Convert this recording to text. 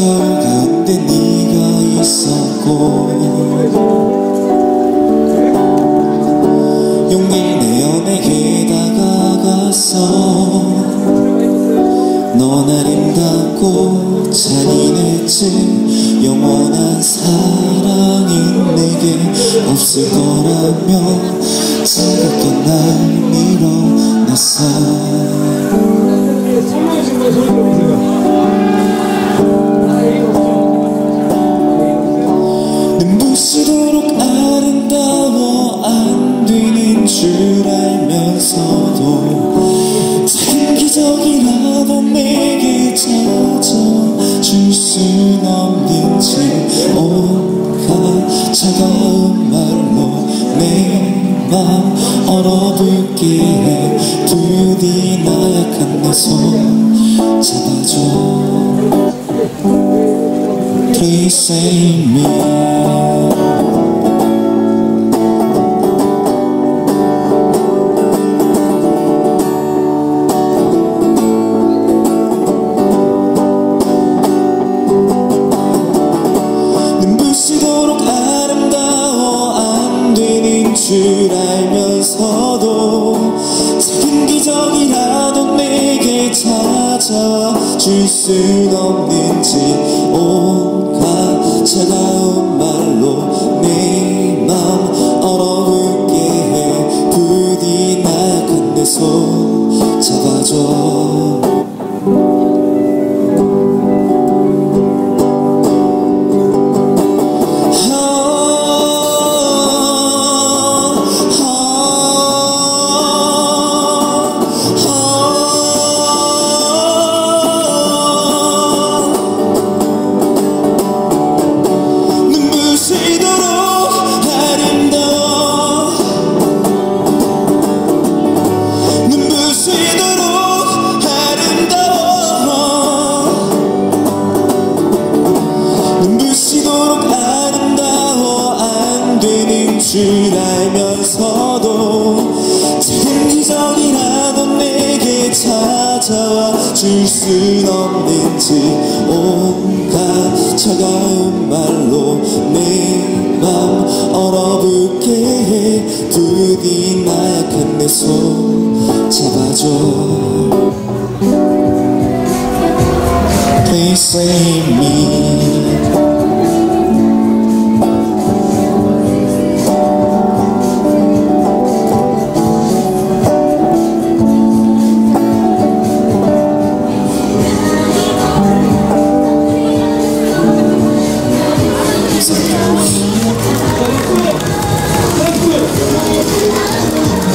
가운데 네가 있었고. 용기 내어 내게 다가갔어 넌 아름답고 잔인했지. 영원한 사랑이 내게 없을 거라며 차갑게 날 밀어놨어 줄 알면서도 작은 기적이라도 내게 찾아줄 순 없는 지 온갖 차가운 말로 내맘 얼어붙게 해. 부디 나약한 내 손 잡아줘. Please save me 줄 알면서도 작은 기적이라도 내게 찾아와 줄 순 없는지 온갖 차가운 줄 알면서도 작은 기적이라도 내게 찾아와 줄 순 없는지 온갖 차가운 말로 내 맘 얼어붙게 해. 부디 나약한 내 손 잡아줘. Please save me Thank you.